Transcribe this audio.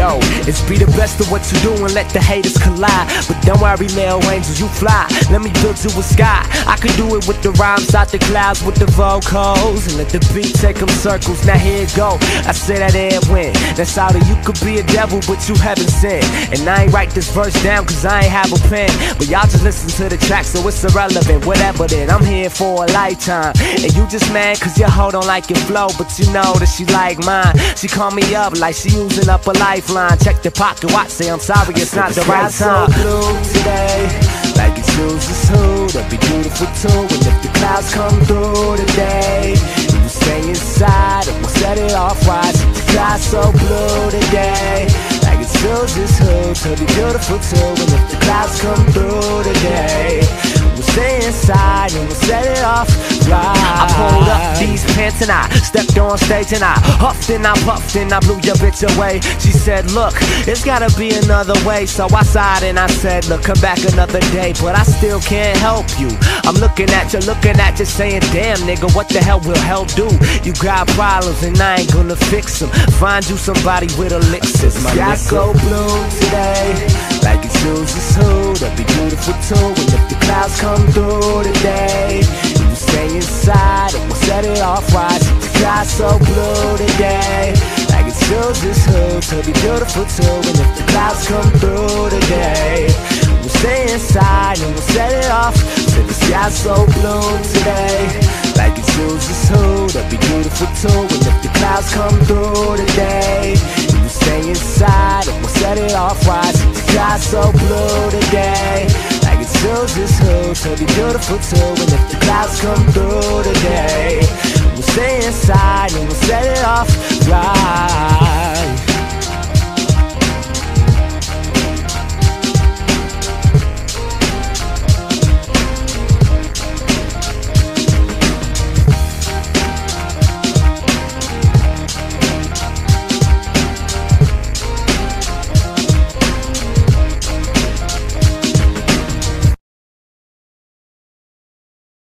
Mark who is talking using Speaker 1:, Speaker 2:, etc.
Speaker 1: is be the best of what you do and let the haters collide. But don't worry, male angels, you fly. Let me build you a sky. I can do it with the rhymes out the clouds with the vocals. And let the beat take them circles. Now here it go. I say that air win. That's how that you could be a devil, but you haven't sinned. And I ain't write this verse down cause I ain't have a pen. But y'all just listen to the track, so it's irrelevant. Whatever then, I'm here for a lifetime. And you just mad cause your hoe don't like your flow, but you know that she like mine. She call me up like she using up a lifeline. Check the pocket watch, say I'm sorry, it's not the right time. So blue today, like it chooses who to be beautiful too. And if the clouds come through today, and you stay inside, it will set it off right. The sky's so blue today, like it chooses who to be beautiful too. And if the clouds come through today, pants and I stepped on stage and I huffed and I puffed and I blew your bitch away. She said, Look, it's gotta be another way. So I sighed and I said, Look, come back another day, but I still can't help you. I'm looking at you, looking at you, saying, Damn, nigga, what the hell will hell do? You got problems and I ain't gonna fix them. Find you somebody with elixirs. My sky so blue today, like it chooses who to be beautiful too. And if the clouds come through today, and you stay set it off right. The so blue today, like it chooses who to be beautiful too. And if the clouds come through today, we'll stay inside and we'll set it off. Till the sky so blue today, like it chooses who to be beautiful too. And if the clouds come through today, We'll stay inside and we'll set it off right. The sky so blue today, like it chooses who to be beautiful too. And if the clouds come through today, we'll stay inside and we'll set it off right.